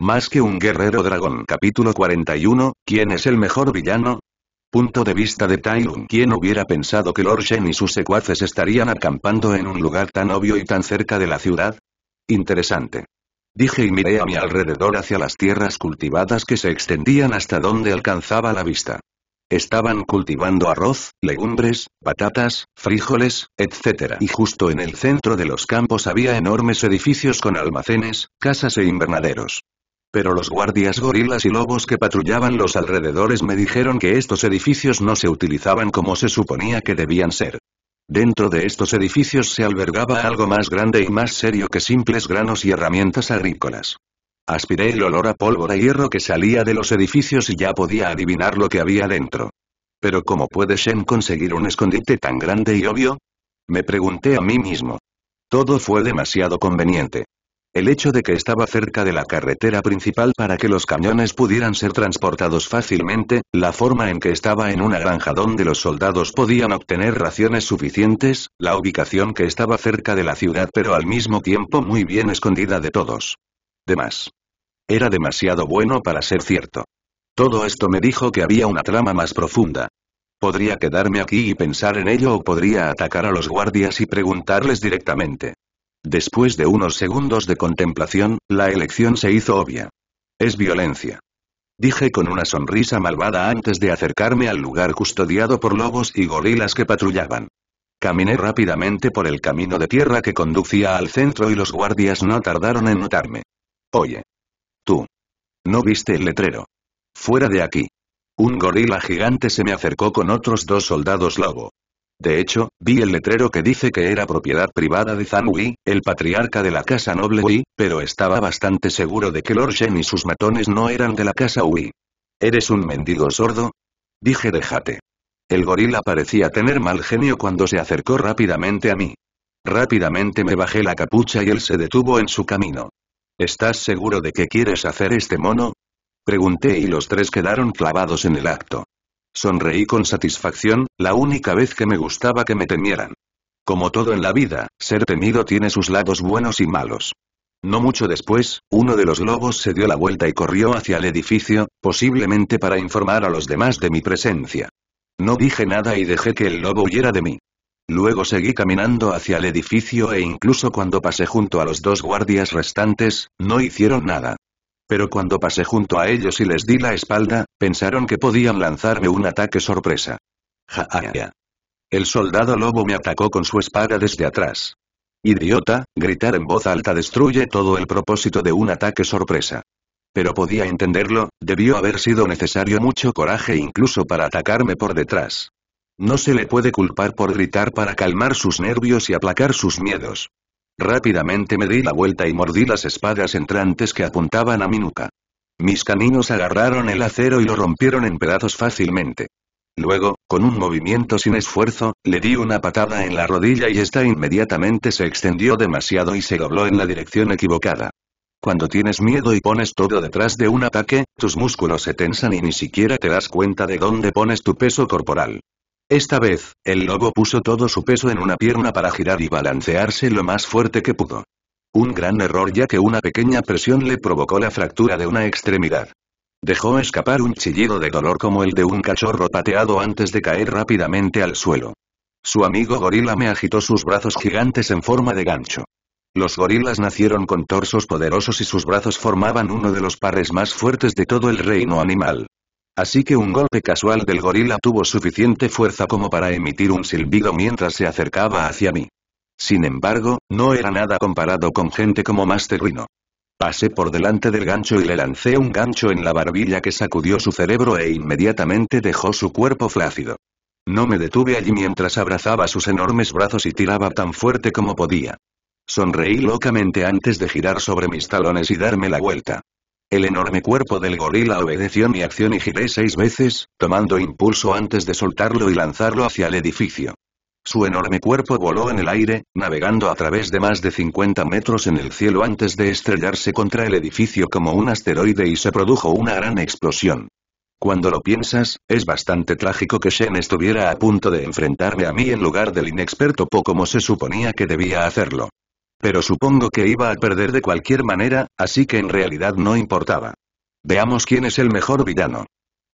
Más que un guerrero dragón. Capítulo 41, ¿quién es el mejor villano? Punto de vista de Tai Lung. ¿Quién hubiera pensado que Lord Shen y sus secuaces estarían acampando en un lugar tan obvio y tan cerca de la ciudad? Interesante. Dije y miré a mi alrededor hacia las tierras cultivadas que se extendían hasta donde alcanzaba la vista. Estaban cultivando arroz, legumbres, patatas, frijoles, etc. Y justo en el centro de los campos había enormes edificios con almacenes, casas e invernaderos. Pero los guardias gorilas y lobos que patrullaban los alrededores me dijeron que estos edificios no se utilizaban como se suponía que debían ser. Dentro de estos edificios se albergaba algo más grande y más serio que simples granos y herramientas agrícolas. Aspiré el olor a pólvora y hierro que salía de los edificios y ya podía adivinar lo que había dentro. Pero ¿cómo puede Shen conseguir un escondite tan grande y obvio? Me pregunté a mí mismo. Todo fue demasiado conveniente. El hecho de que estaba cerca de la carretera principal para que los camiones pudieran ser transportados fácilmente, la forma en que estaba en una granja donde los soldados podían obtener raciones suficientes, la ubicación que estaba cerca de la ciudad pero al mismo tiempo muy bien escondida de todos. Demás. Era demasiado bueno para ser cierto. Todo esto me dijo que había una trama más profunda. Podría quedarme aquí y pensar en ello o podría atacar a los guardias y preguntarles directamente. Después de unos segundos de contemplación, la elección se hizo obvia. Es violencia. Dije con una sonrisa malvada antes de acercarme al lugar custodiado por lobos y gorilas que patrullaban. Caminé rápidamente por el camino de tierra que conducía al centro y los guardias no tardaron en notarme. Oye. Tú. ¿No viste el letrero? Fuera de aquí. Un gorila gigante se me acercó con otros dos soldados lobo. De hecho, vi el letrero que dice que era propiedad privada de Zhang Wei, el patriarca de la casa noble Wei, pero estaba bastante seguro de que Lord Shen y sus matones no eran de la casa Wei. ¿Eres un mendigo sordo? Dije déjate. El gorila parecía tener mal genio cuando se acercó rápidamente a mí. Rápidamente me bajé la capucha y él se detuvo en su camino. ¿Estás seguro de que quieres hacer este mono? Pregunté y los tres quedaron clavados en el acto. Sonreí con satisfacción, la única vez que me gustaba que me temieran. Como todo en la vida, ser temido tiene sus lados buenos y malos. No mucho después, uno de los lobos se dio la vuelta y corrió hacia el edificio, posiblemente para informar a los demás de mi presencia. No dije nada y dejé que el lobo huyera de mí. Luego seguí caminando hacia el edificio e incluso cuando pasé junto a los dos guardias restantes, no hicieron nada. Pero cuando pasé junto a ellos y les di la espalda, pensaron que podían lanzarme un ataque sorpresa. Ja, ja, El soldado lobo me atacó con su espada desde atrás. Idiota, gritar en voz alta destruye todo el propósito de un ataque sorpresa. Pero podía entenderlo, debió haber sido necesario mucho coraje incluso para atacarme por detrás. No se le puede culpar por gritar para calmar sus nervios y aplacar sus miedos. Rápidamente me di la vuelta y mordí las espadas entrantes que apuntaban a mi nuca. Mis caninos agarraron el acero y lo rompieron en pedazos fácilmente. Luego, con un movimiento sin esfuerzo, le di una patada en la rodilla y esta inmediatamente se extendió demasiado y se dobló en la dirección equivocada. Cuando tienes miedo y pones todo detrás de un ataque, tus músculos se tensan y ni siquiera te das cuenta de dónde pones tu peso corporal. Esta vez, el lobo puso todo su peso en una pierna para girar y balancearse lo más fuerte que pudo. Un gran error ya que una pequeña presión le provocó la fractura de una extremidad. Dejó escapar un chillido de dolor como el de un cachorro pateado antes de caer rápidamente al suelo. Su amigo gorila me agitó sus brazos gigantes en forma de gancho. Los gorilas nacieron con torsos poderosos y sus brazos formaban uno de los pares más fuertes de todo el reino animal. Así que un golpe casual del gorila tuvo suficiente fuerza como para emitir un silbido mientras se acercaba hacia mí. Sin embargo, no era nada comparado con gente como Master Rhino. Pasé por delante del gancho y le lancé un gancho en la barbilla que sacudió su cerebro e inmediatamente dejó su cuerpo flácido. No me detuve allí mientras abrazaba sus enormes brazos y tiraba tan fuerte como podía. Sonreí locamente antes de girar sobre mis talones y darme la vuelta. El enorme cuerpo del gorila obedeció mi acción y giré seis veces, tomando impulso antes de soltarlo y lanzarlo hacia el edificio. Su enorme cuerpo voló en el aire, navegando a través de más de 50 metros en el cielo antes de estrellarse contra el edificio como un asteroide y se produjo una gran explosión. Cuando lo piensas, es bastante trágico que Shen estuviera a punto de enfrentarme a mí en lugar del inexperto Po como se suponía que debía hacerlo. Pero supongo que iba a perder de cualquier manera, así que en realidad no importaba. Veamos quién es el mejor villano.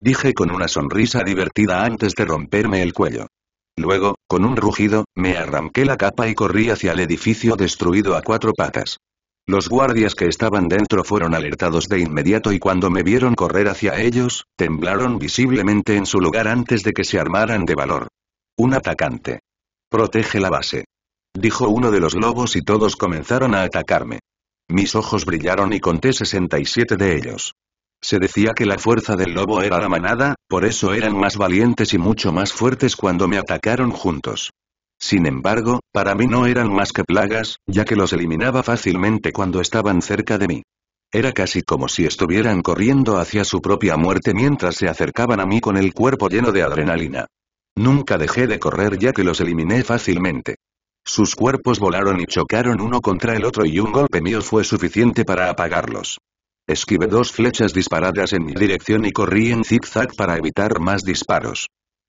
Dije con una sonrisa divertida antes de romperme el cuello. Luego, con un rugido, me arranqué la capa y corrí hacia el edificio destruido a cuatro patas. Los guardias que estaban dentro fueron alertados de inmediato y cuando me vieron correr hacia ellos, temblaron visiblemente en su lugar antes de que se armaran de valor. Un atacante. Protege la base. Dijo uno de los lobos y todos comenzaron a atacarme. Mis ojos brillaron y conté 67 de ellos. Se decía que la fuerza del lobo era la manada, por eso eran más valientes y mucho más fuertes cuando me atacaron juntos. Sin embargo, para mí no eran más que plagas, ya que los eliminaba fácilmente cuando estaban cerca de mí. Era casi como si estuvieran corriendo hacia su propia muerte mientras se acercaban a mí con el cuerpo lleno de adrenalina. Nunca dejé de correr ya que los eliminé fácilmente. Sus cuerpos volaron y chocaron uno contra el otro y un golpe mío fue suficiente para apagarlos. Esquivé dos flechas disparadas en mi dirección y corrí en zigzag para evitar más disparos.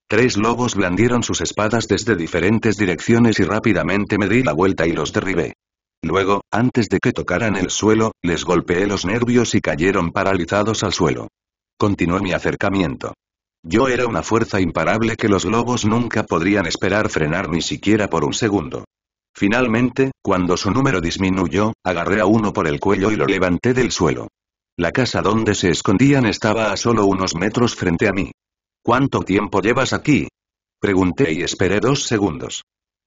Tres lobos blandieron sus espadas desde diferentes direcciones y rápidamente me di la vuelta y los derribé. Luego, antes de que tocaran el suelo, les golpeé los nervios y cayeron paralizados al suelo. Continué mi acercamiento. Yo era una fuerza imparable que los lobos nunca podrían esperar frenar ni siquiera por un segundo. Finalmente, cuando su número disminuyó, agarré a uno por el cuello y lo levanté del suelo. La casa donde se escondían estaba a solo unos metros frente a mí. ¿Cuánto tiempo llevas aquí? Pregunté y esperé dos segundos.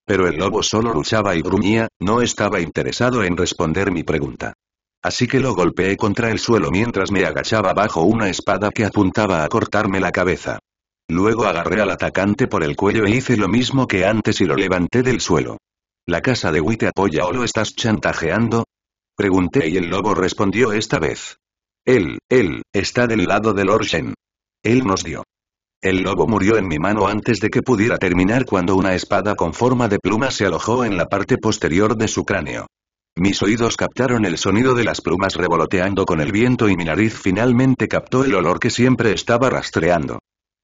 Pero el lobo solo luchaba y gruñía, no estaba interesado en responder mi pregunta. Así que lo golpeé contra el suelo mientras me agachaba bajo una espada que apuntaba a cortarme la cabeza. Luego agarré al atacante por el cuello e hice lo mismo que antes y lo levanté del suelo. ¿La casa de Wii te apoya o lo estás chantajeando? Pregunté y el lobo respondió esta vez. Él, él, está del lado del Lord Él nos dio. El lobo murió en mi mano antes de que pudiera terminar cuando una espada con forma de pluma se alojó en la parte posterior de su cráneo. Mis oídos captaron el sonido de las plumas revoloteando con el viento y mi nariz finalmente captó el olor que siempre estaba rastreando.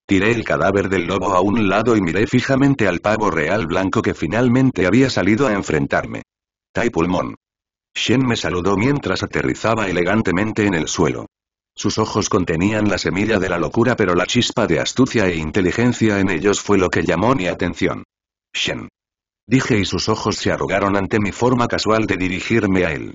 Tiré el cadáver del lobo a un lado y miré fijamente al pavo real blanco que finalmente había salido a enfrentarme. Tai pulmón. Shen me saludó mientras aterrizaba elegantemente en el suelo. Sus ojos contenían la semilla de la locura pero la chispa de astucia e inteligencia en ellos fue lo que llamó mi atención. Shen. Dije y sus ojos se arrugaron ante mi forma casual de dirigirme a él.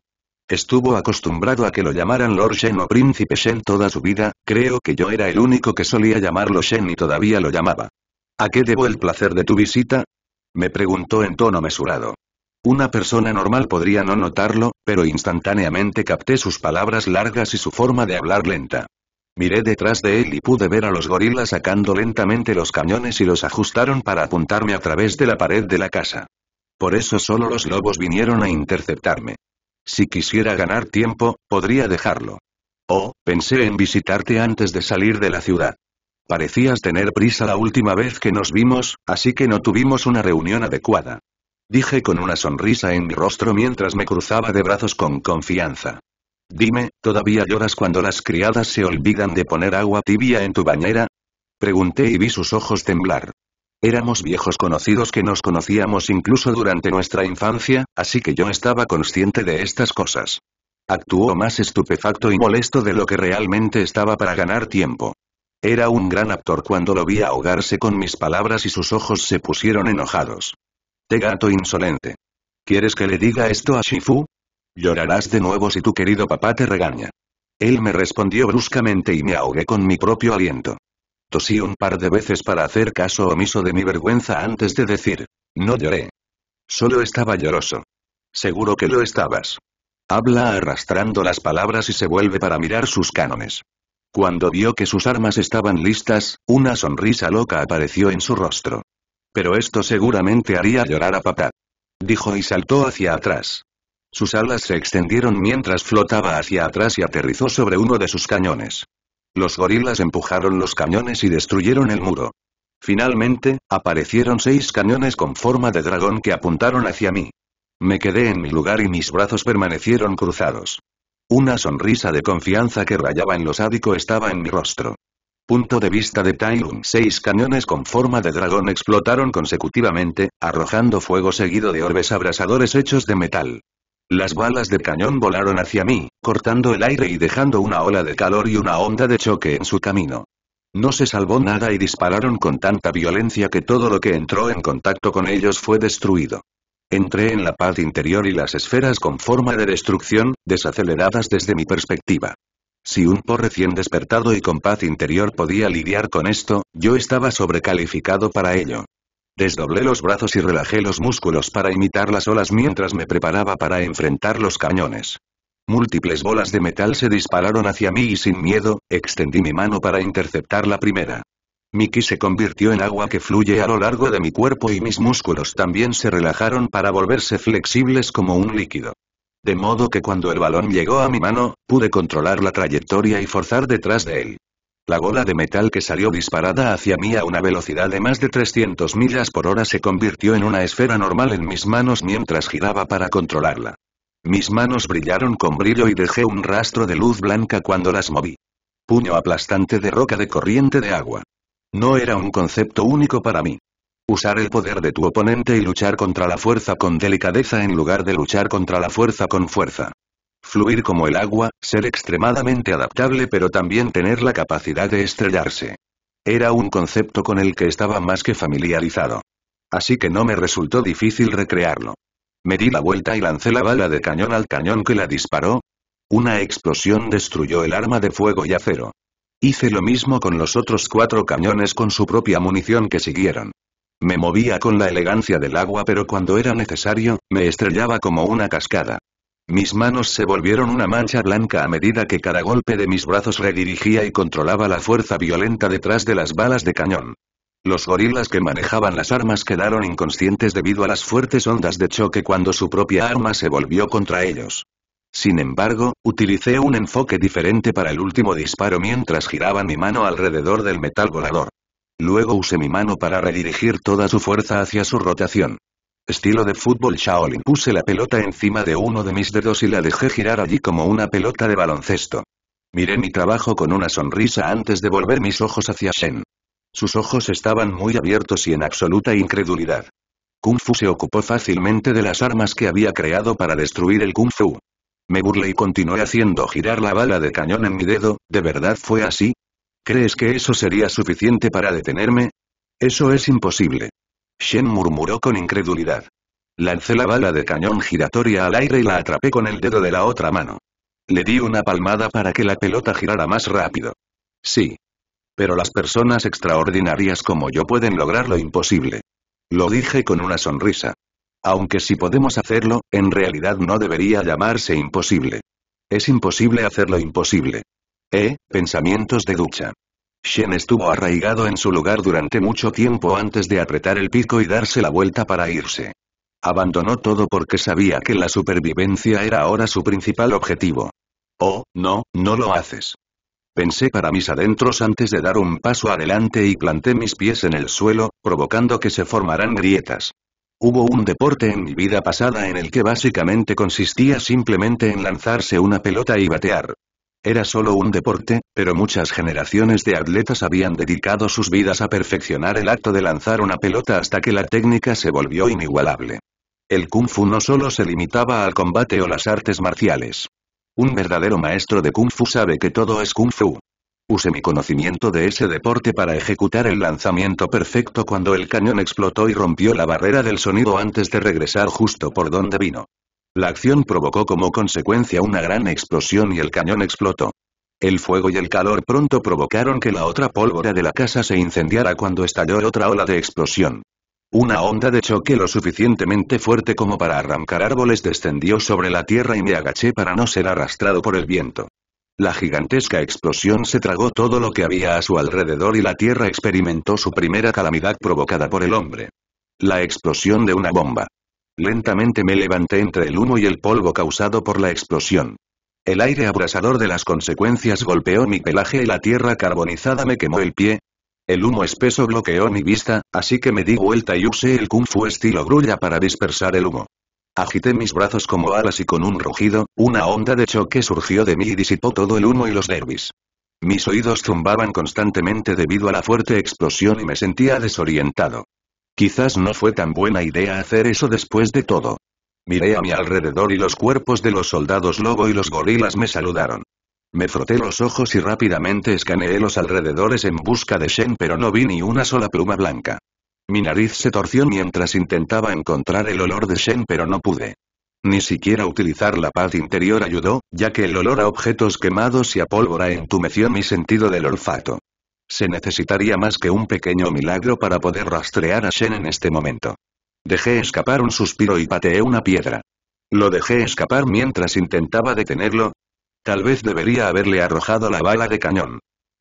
Estuvo acostumbrado a que lo llamaran Lord Shen o Príncipe Shen toda su vida, creo que yo era el único que solía llamarlo Shen y todavía lo llamaba. ¿A qué debo el placer de tu visita? Me preguntó en tono mesurado. Una persona normal podría no notarlo, pero instantáneamente capté sus palabras largas y su forma de hablar lenta. Miré detrás de él y pude ver a los gorilas sacando lentamente los cañones y los ajustaron para apuntarme a través de la pared de la casa. Por eso solo los lobos vinieron a interceptarme. Si quisiera ganar tiempo, podría dejarlo. Oh, pensé en visitarte antes de salir de la ciudad. Parecías tener prisa la última vez que nos vimos, así que no tuvimos una reunión adecuada. Dije con una sonrisa en mi rostro mientras me cruzaba de brazos con confianza. Dime, ¿todavía lloras cuando las criadas se olvidan de poner agua tibia en tu bañera? Pregunté y vi sus ojos temblar. Éramos viejos conocidos que nos conocíamos incluso durante nuestra infancia, así que yo estaba consciente de estas cosas. Actuó más estupefacto y molesto de lo que realmente estaba para ganar tiempo. Era un gran actor cuando lo vi ahogarse con mis palabras y sus ojos se pusieron enojados. Te gato insolente. ¿Quieres que le diga esto a Shifu? Llorarás de nuevo si tu querido papá te regaña. Él me respondió bruscamente y me ahogué con mi propio aliento. Tosí un par de veces para hacer caso omiso de mi vergüenza antes de decir, no lloré. Solo estaba lloroso. Seguro que lo estabas. Habla arrastrando las palabras y se vuelve para mirar sus cánones. Cuando vio que sus armas estaban listas, una sonrisa loca apareció en su rostro. Pero esto seguramente haría llorar a papá. Dijo y saltó hacia atrás. Sus alas se extendieron mientras flotaba hacia atrás y aterrizó sobre uno de sus cañones. Los gorilas empujaron los cañones y destruyeron el muro. Finalmente, aparecieron seis cañones con forma de dragón que apuntaron hacia mí. Me quedé en mi lugar y mis brazos permanecieron cruzados. Una sonrisa de confianza que rayaba en lo sádico estaba en mi rostro. Punto de vista de Tailun. Seis cañones con forma de dragón explotaron consecutivamente, arrojando fuego seguido de orbes abrasadores hechos de metal. Las balas de cañón volaron hacia mí, cortando el aire y dejando una ola de calor y una onda de choque en su camino. No se salvó nada y dispararon con tanta violencia que todo lo que entró en contacto con ellos fue destruido. Entré en la paz interior y las esferas con forma de destrucción, desaceleradas desde mi perspectiva. Si un por recién despertado y con paz interior podía lidiar con esto, yo estaba sobrecalificado para ello. Desdoblé los brazos y relajé los músculos para imitar las olas mientras me preparaba para enfrentar los cañones. Múltiples bolas de metal se dispararon hacia mí y sin miedo, extendí mi mano para interceptar la primera. Mi ki se convirtió en agua que fluye a lo largo de mi cuerpo y mis músculos también se relajaron para volverse flexibles como un líquido. De modo que cuando el balón llegó a mi mano, pude controlar la trayectoria y forzar detrás de él. La bola de metal que salió disparada hacia mí a una velocidad de más de 300 millas por hora se convirtió en una esfera normal en mis manos mientras giraba para controlarla. Mis manos brillaron con brillo y dejé un rastro de luz blanca cuando las moví. Puño aplastante de roca de corriente de agua. No era un concepto único para mí. Usar el poder de tu oponente y luchar contra la fuerza con delicadeza en lugar de luchar contra la fuerza con fuerza. Fluir como el agua, ser extremadamente adaptable pero también tener la capacidad de estrellarse. Era un concepto con el que estaba más que familiarizado. Así que no me resultó difícil recrearlo. Me di la vuelta y lancé la bala de cañón al cañón que la disparó. Una explosión destruyó el arma de fuego y acero. Hice lo mismo con los otros cuatro cañones con su propia munición que siguieron. Me movía con la elegancia del agua pero cuando era necesario, me estrellaba como una cascada. Mis manos se volvieron una mancha blanca a medida que cada golpe de mis brazos redirigía y controlaba la fuerza violenta detrás de las balas de cañón. Los gorilas que manejaban las armas quedaron inconscientes debido a las fuertes ondas de choque cuando su propia arma se volvió contra ellos. Sin embargo, utilicé un enfoque diferente para el último disparo mientras giraba mi mano alrededor del metal volador. Luego usé mi mano para redirigir toda su fuerza hacia su rotación. Estilo de fútbol Shaolin puse la pelota encima de uno de mis dedos y la dejé girar allí como una pelota de baloncesto. Miré mi trabajo con una sonrisa antes de volver mis ojos hacia Shen. Sus ojos estaban muy abiertos y en absoluta incredulidad. Kung Fu se ocupó fácilmente de las armas que había creado para destruir el Kung Fu. Me burlé y continué haciendo girar la bala de cañón en mi dedo, ¿de verdad fue así? ¿Crees que eso sería suficiente para detenerme? Eso es imposible. Shen murmuró con incredulidad. Lancé la bala de cañón giratoria al aire y la atrapé con el dedo de la otra mano. Le di una palmada para que la pelota girara más rápido. Sí, pero las personas extraordinarias como yo pueden lograr lo imposible. Lo dije con una sonrisa. Aunque si podemos hacerlo, en realidad no debería llamarse imposible. Es imposible hacer lo imposible. Eh, pensamientos de ducha. Shen estuvo arraigado en su lugar durante mucho tiempo antes de apretar el pico y darse la vuelta para irse. Abandonó todo porque sabía que la supervivencia era ahora su principal objetivo. Oh, no, no lo haces. Pensé para mis adentros antes de dar un paso adelante y planté mis pies en el suelo, provocando que se formaran grietas. Hubo un deporte en mi vida pasada en el que básicamente consistía simplemente en lanzarse una pelota y batear. Era solo un deporte, pero muchas generaciones de atletas habían dedicado sus vidas a perfeccionar el acto de lanzar una pelota hasta que la técnica se volvió inigualable. El kung fu no solo se limitaba al combate o las artes marciales. Un verdadero maestro de Kung Fu sabe que todo es Kung Fu. Use mi conocimiento de ese deporte para ejecutar el lanzamiento perfecto cuando el cañón explotó y rompió la barrera del sonido antes de regresar justo por donde vino. La acción provocó como consecuencia una gran explosión y el cañón explotó. El fuego y el calor pronto provocaron que la otra pólvora de la casa se incendiara cuando estalló otra ola de explosión. Una onda de choque lo suficientemente fuerte como para arrancar árboles descendió sobre la tierra y me agaché para no ser arrastrado por el viento. La gigantesca explosión se tragó todo lo que había a su alrededor y la tierra experimentó su primera calamidad provocada por el hombre. La explosión de una bomba. Lentamente me levanté entre el humo y el polvo causado por la explosión. El aire abrasador de las consecuencias golpeó mi pelaje y la tierra carbonizada me quemó el pie, el humo espeso bloqueó mi vista, así que me di vuelta y usé el kung fu estilo grulla para dispersar el humo. Agité mis brazos como alas y con un rugido, una onda de choque surgió de mí y disipó todo el humo y los nervios. Mis oídos zumbaban constantemente debido a la fuerte explosión y me sentía desorientado. Quizás no fue tan buena idea hacer eso después de todo. Miré a mi alrededor y los cuerpos de los soldados lobo y los gorilas me saludaron. Me froté los ojos y rápidamente escaneé los alrededores en busca de Shen pero no vi ni una sola pluma blanca. Mi nariz se torció mientras intentaba encontrar el olor de Shen pero no pude. Ni siquiera utilizar la paz interior ayudó, ya que el olor a objetos quemados y a pólvora entumeció mi sentido del olfato. Se necesitaría más que un pequeño milagro para poder rastrear a Shen en este momento. Dejé escapar un suspiro y pateé una piedra. Lo dejé escapar mientras intentaba detenerlo. Tal vez debería haberle arrojado la bala de cañón.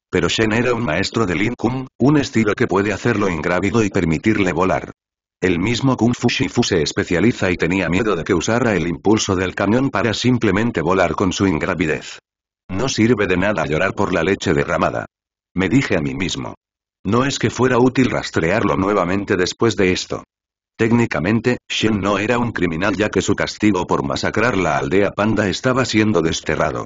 Pero Shen era un maestro de Lin Kung, un estilo que puede hacerlo ingrávido y permitirle volar. El mismo Kung Fu Shifu se especializa y tenía miedo de que usara el impulso del cañón para simplemente volar con su ingravidez. No sirve de nada llorar por la leche derramada. Me dije a mí mismo. No es que fuera útil rastrearlo nuevamente después de esto. Técnicamente, Shen no era un criminal ya que su castigo por masacrar la aldea panda estaba siendo desterrado.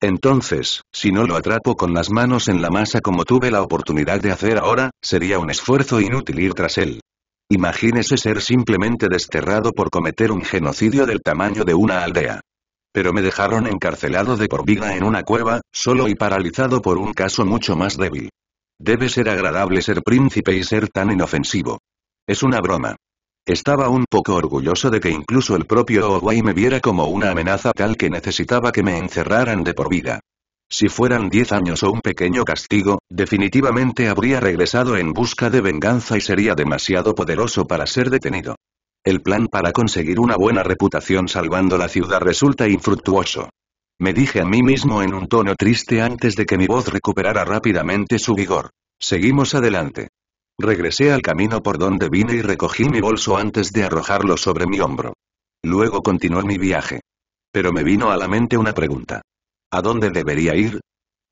Entonces, si no lo atrapo con las manos en la masa como tuve la oportunidad de hacer ahora, sería un esfuerzo inútil ir tras él. Imagínese ser simplemente desterrado por cometer un genocidio del tamaño de una aldea. Pero me dejaron encarcelado de por vida en una cueva, solo y paralizado por un caso mucho más débil. Debe ser agradable ser príncipe y ser tan inofensivo. Es una broma. Estaba un poco orgulloso de que incluso el propio Owai me viera como una amenaza tal que necesitaba que me encerraran de por vida. Si fueran 10 años o un pequeño castigo, definitivamente habría regresado en busca de venganza y sería demasiado poderoso para ser detenido. El plan para conseguir una buena reputación salvando la ciudad resulta infructuoso. Me dije a mí mismo en un tono triste antes de que mi voz recuperara rápidamente su vigor. Seguimos adelante. Regresé al camino por donde vine y recogí mi bolso antes de arrojarlo sobre mi hombro. Luego continué mi viaje. Pero me vino a la mente una pregunta. ¿A dónde debería ir?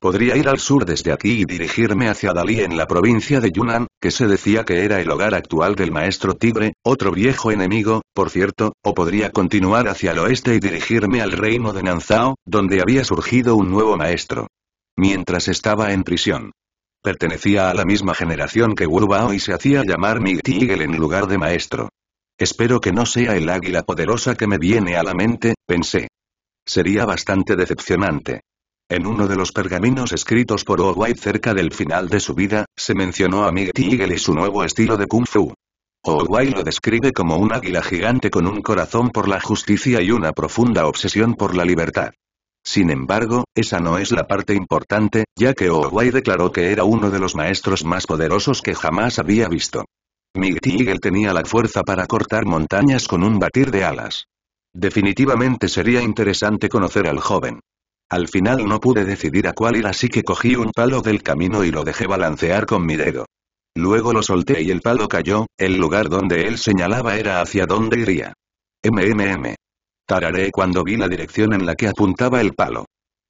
Podría ir al sur desde aquí y dirigirme hacia Dalí en la provincia de Yunnan, que se decía que era el hogar actual del maestro tigre, otro viejo enemigo, por cierto, o podría continuar hacia el oeste y dirigirme al reino de Nanzao, donde había surgido un nuevo maestro. Mientras estaba en prisión. Pertenecía a la misma generación que Wu Bao y se hacía llamar Mi Eagle en lugar de maestro. Espero que no sea el águila poderosa que me viene a la mente, pensé. Sería bastante decepcionante. En uno de los pergaminos escritos por White cerca del final de su vida, se mencionó a Miguel Eagle y su nuevo estilo de Kung Fu. White lo describe como un águila gigante con un corazón por la justicia y una profunda obsesión por la libertad. Sin embargo, esa no es la parte importante, ya que White declaró que era uno de los maestros más poderosos que jamás había visto. Miguel Eagle tenía la fuerza para cortar montañas con un batir de alas. Definitivamente sería interesante conocer al joven. Al final no pude decidir a cuál ir así que cogí un palo del camino y lo dejé balancear con mi dedo. Luego lo solté y el palo cayó, el lugar donde él señalaba era hacia dónde iría. MMM. Tararé cuando vi la dirección en la que apuntaba el palo.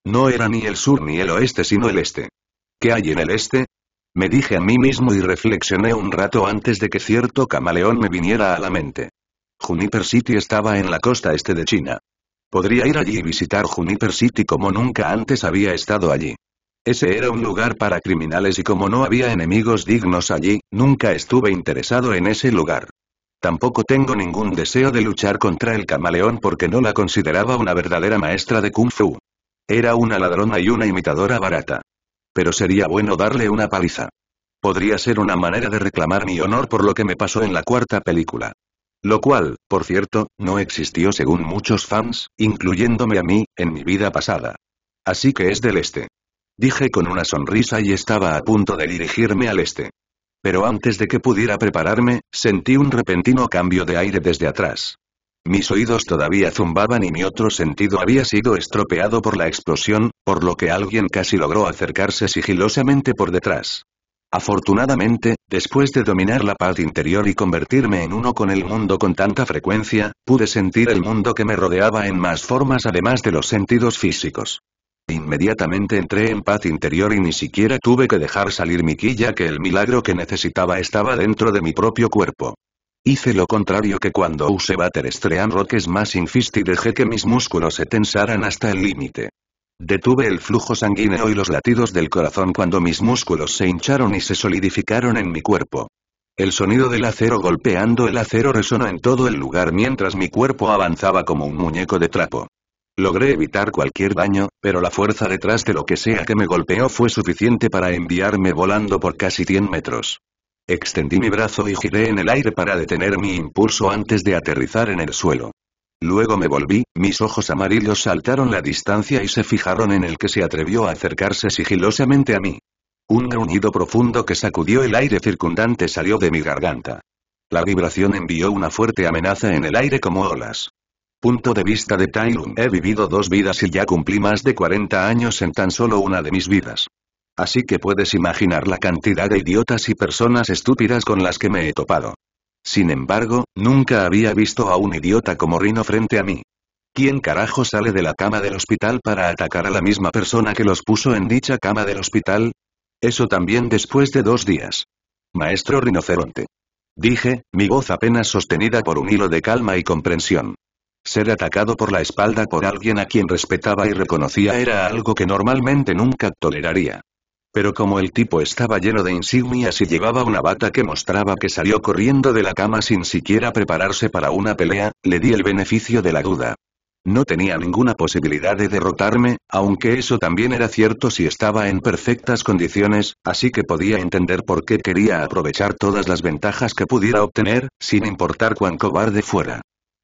No era ni el sur ni el oeste sino el este. ¿Qué hay en el este? Me dije a mí mismo y reflexioné un rato antes de que cierto camaleón me viniera a la mente. Juniper City estaba en la costa este de China. Podría ir allí y visitar Juniper City como nunca antes había estado allí. Ese era un lugar para criminales y como no había enemigos dignos allí, nunca estuve interesado en ese lugar. Tampoco tengo ningún deseo de luchar contra el camaleón porque no la consideraba una verdadera maestra de kung fu. Era una ladrona y una imitadora barata. Pero sería bueno darle una paliza. Podría ser una manera de reclamar mi honor por lo que me pasó en la cuarta película. Lo cual, por cierto, no existió según muchos fans, incluyéndome a mí, en mi vida pasada. Así que es del este. Dije con una sonrisa y estaba a punto de dirigirme al este. Pero antes de que pudiera prepararme, sentí un repentino cambio de aire desde atrás. Mis oídos todavía zumbaban y mi otro sentido había sido estropeado por la explosión, por lo que alguien casi logró acercarse sigilosamente por detrás. Afortunadamente, después de dominar la paz interior y convertirme en uno con el mundo con tanta frecuencia, pude sentir el mundo que me rodeaba en más formas además de los sentidos físicos. Inmediatamente entré en paz interior y ni siquiera tuve que dejar salir mi quilla que el milagro que necesitaba estaba dentro de mi propio cuerpo. Hice lo contrario que cuando usé Butter Stream Rock más Infist y dejé que mis músculos se tensaran hasta el límite. Detuve el flujo sanguíneo y los latidos del corazón cuando mis músculos se hincharon y se solidificaron en mi cuerpo. El sonido del acero golpeando el acero resonó en todo el lugar mientras mi cuerpo avanzaba como un muñeco de trapo. Logré evitar cualquier daño, pero la fuerza detrás de lo que sea que me golpeó fue suficiente para enviarme volando por casi 100 metros. Extendí mi brazo y giré en el aire para detener mi impulso antes de aterrizar en el suelo. Luego me volví, mis ojos amarillos saltaron la distancia y se fijaron en el que se atrevió a acercarse sigilosamente a mí. Un gruñido profundo que sacudió el aire circundante salió de mi garganta. La vibración envió una fuerte amenaza en el aire como olas. Punto de vista de Tailun. He vivido dos vidas y ya cumplí más de 40 años en tan solo una de mis vidas. Así que puedes imaginar la cantidad de idiotas y personas estúpidas con las que me he topado. Sin embargo, nunca había visto a un idiota como Rino frente a mí. ¿Quién carajo sale de la cama del hospital para atacar a la misma persona que los puso en dicha cama del hospital? Eso también después de dos días. Maestro rinoceronte. Dije, mi voz apenas sostenida por un hilo de calma y comprensión. Ser atacado por la espalda por alguien a quien respetaba y reconocía era algo que normalmente nunca toleraría. Pero como el tipo estaba lleno de insignias y llevaba una bata que mostraba que salió corriendo de la cama sin siquiera prepararse para una pelea, le di el beneficio de la duda. No tenía ninguna posibilidad de derrotarme, aunque eso también era cierto si estaba en perfectas condiciones, así que podía entender por qué quería aprovechar todas las ventajas que pudiera obtener, sin importar cuán cobarde fuera.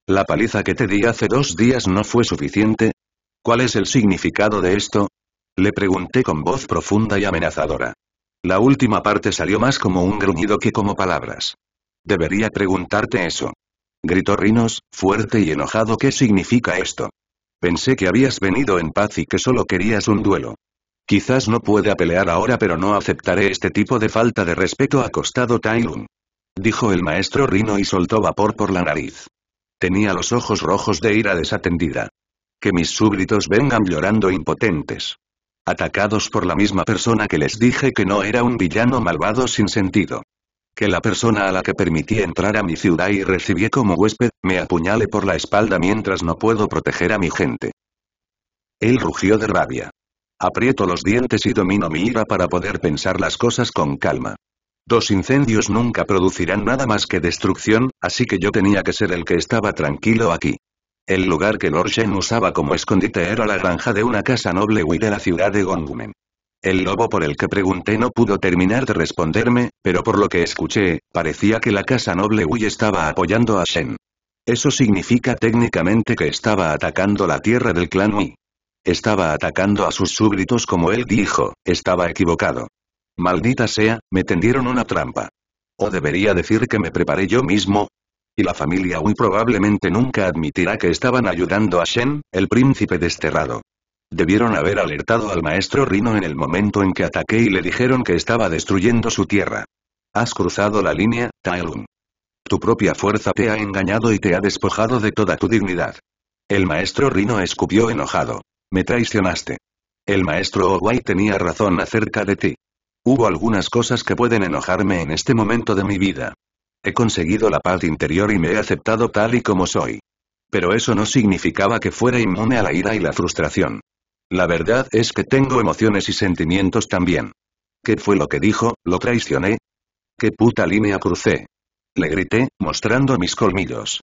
¿La paliza que te di hace dos días no fue suficiente? ¿Cuál es el significado de esto? Le pregunté con voz profunda y amenazadora. La última parte salió más como un gruñido que como palabras. Debería preguntarte eso. Gritó Rinos, fuerte y enojado. ¿Qué significa esto? Pensé que habías venido en paz y que solo querías un duelo. Quizás no pueda pelear ahora pero no aceptaré este tipo de falta de respeto acostado Tailun. Dijo el maestro Rino y soltó vapor por la nariz. Tenía los ojos rojos de ira desatendida. Que mis súbditos vengan llorando impotentes. Atacados por la misma persona que les dije que no era un villano malvado sin sentido. Que la persona a la que permití entrar a mi ciudad y recibí como huésped, me apuñale por la espalda mientras no puedo proteger a mi gente. Él rugió de rabia. Aprieto los dientes y domino mi ira para poder pensar las cosas con calma. Dos incendios nunca producirán nada más que destrucción, así que yo tenía que ser el que estaba tranquilo aquí. El lugar que Lord Shen usaba como escondite era la granja de una casa noble Wii de la ciudad de Gongumen. El lobo por el que pregunté no pudo terminar de responderme, pero por lo que escuché, parecía que la casa noble Wii estaba apoyando a Shen. Eso significa técnicamente que estaba atacando la tierra del clan Wii. Estaba atacando a sus súbditos como él dijo, estaba equivocado. Maldita sea, me tendieron una trampa. O debería decir que me preparé yo mismo, y la familia muy probablemente nunca admitirá que estaban ayudando a Shen, el príncipe desterrado. Debieron haber alertado al maestro Rino en el momento en que ataqué y le dijeron que estaba destruyendo su tierra. Has cruzado la línea, Taelun. Tu propia fuerza te ha engañado y te ha despojado de toda tu dignidad. El maestro Rino escupió enojado. Me traicionaste. El maestro Owai tenía razón acerca de ti. Hubo algunas cosas que pueden enojarme en este momento de mi vida. He conseguido la paz interior y me he aceptado tal y como soy. Pero eso no significaba que fuera inmune a la ira y la frustración. La verdad es que tengo emociones y sentimientos también. ¿Qué fue lo que dijo? ¿Lo traicioné? ¿Qué puta línea crucé? Le grité, mostrando mis colmillos.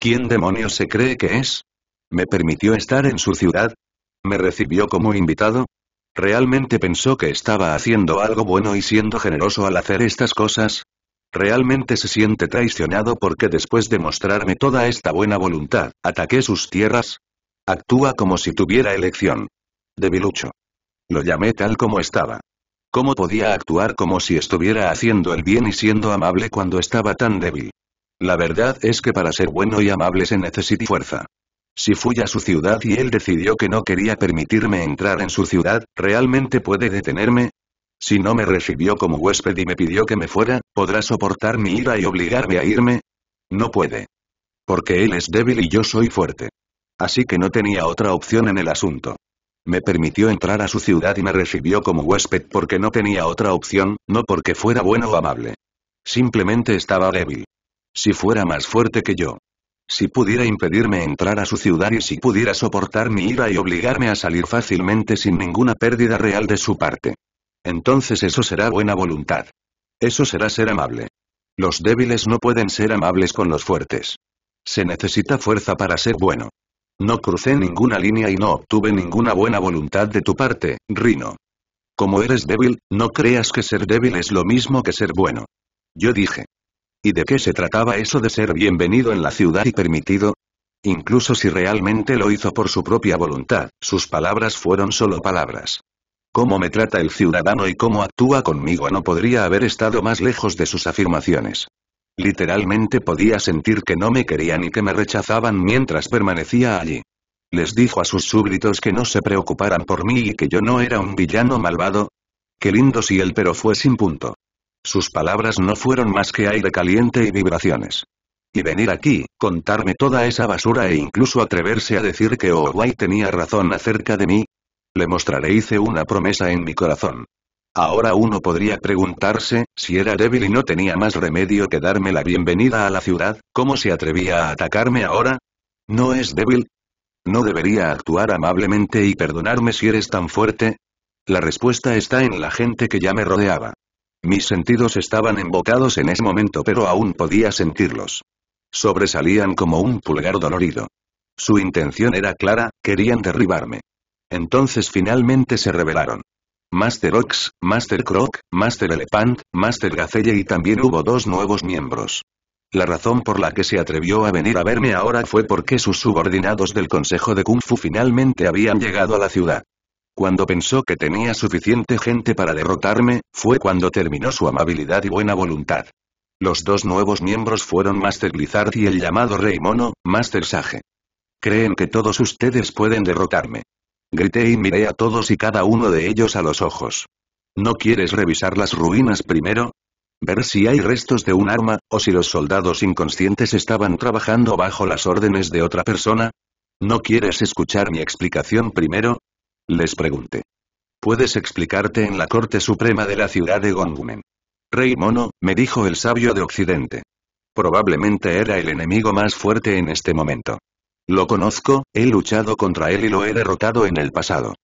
¿Quién demonios se cree que es? ¿Me permitió estar en su ciudad? ¿Me recibió como invitado? ¿Realmente pensó que estaba haciendo algo bueno y siendo generoso al hacer estas cosas? Realmente se siente traicionado porque después de mostrarme toda esta buena voluntad, ataqué sus tierras. Actúa como si tuviera elección. Debilucho. Lo llamé tal como estaba. ¿Cómo podía actuar como si estuviera haciendo el bien y siendo amable cuando estaba tan débil? La verdad es que para ser bueno y amable se necesita fuerza. Si fui a su ciudad y él decidió que no quería permitirme entrar en su ciudad, ¿realmente puede detenerme? Si no me recibió como huésped y me pidió que me fuera, ¿podrá soportar mi ira y obligarme a irme? No puede. Porque él es débil y yo soy fuerte. Así que no tenía otra opción en el asunto. Me permitió entrar a su ciudad y me recibió como huésped porque no tenía otra opción, no porque fuera bueno o amable. Simplemente estaba débil. Si fuera más fuerte que yo. Si pudiera impedirme entrar a su ciudad y si pudiera soportar mi ira y obligarme a salir fácilmente sin ninguna pérdida real de su parte. Entonces eso será buena voluntad. Eso será ser amable. Los débiles no pueden ser amables con los fuertes. Se necesita fuerza para ser bueno. No crucé ninguna línea y no obtuve ninguna buena voluntad de tu parte, Rino. Como eres débil, no creas que ser débil es lo mismo que ser bueno. Yo dije. ¿Y de qué se trataba eso de ser bienvenido en la ciudad y permitido? Incluso si realmente lo hizo por su propia voluntad, sus palabras fueron solo palabras. Cómo me trata el ciudadano y cómo actúa conmigo no podría haber estado más lejos de sus afirmaciones. Literalmente podía sentir que no me querían y que me rechazaban mientras permanecía allí. Les dijo a sus súbditos que no se preocuparan por mí y que yo no era un villano malvado. Qué lindo si él pero fue sin punto. Sus palabras no fueron más que aire caliente y vibraciones. Y venir aquí, contarme toda esa basura e incluso atreverse a decir que Owai tenía razón acerca de mí, le mostraré hice una promesa en mi corazón. Ahora uno podría preguntarse, si era débil y no tenía más remedio que darme la bienvenida a la ciudad, ¿cómo se atrevía a atacarme ahora? ¿No es débil? ¿No debería actuar amablemente y perdonarme si eres tan fuerte? La respuesta está en la gente que ya me rodeaba. Mis sentidos estaban embocados en ese momento pero aún podía sentirlos. Sobresalían como un pulgar dolorido. Su intención era clara, querían derribarme. Entonces finalmente se rebelaron. Master Ox, Master Croc, Master Elephant, Master Gazelle y también hubo dos nuevos miembros. La razón por la que se atrevió a venir a verme ahora fue porque sus subordinados del Consejo de Kung Fu finalmente habían llegado a la ciudad. Cuando pensó que tenía suficiente gente para derrotarme, fue cuando terminó su amabilidad y buena voluntad. Los dos nuevos miembros fueron Master Blizzard y el llamado Rey Mono, Master Sage. Creen que todos ustedes pueden derrotarme. Grité y miré a todos y cada uno de ellos a los ojos. ¿No quieres revisar las ruinas primero? Ver si hay restos de un arma, o si los soldados inconscientes estaban trabajando bajo las órdenes de otra persona? ¿No quieres escuchar mi explicación primero? Les pregunté. Puedes explicarte en la Corte Suprema de la ciudad de Gongumen. Rey Mono, me dijo el sabio de Occidente. Probablemente era el enemigo más fuerte en este momento. Lo conozco, he luchado contra él y lo he derrotado en el pasado.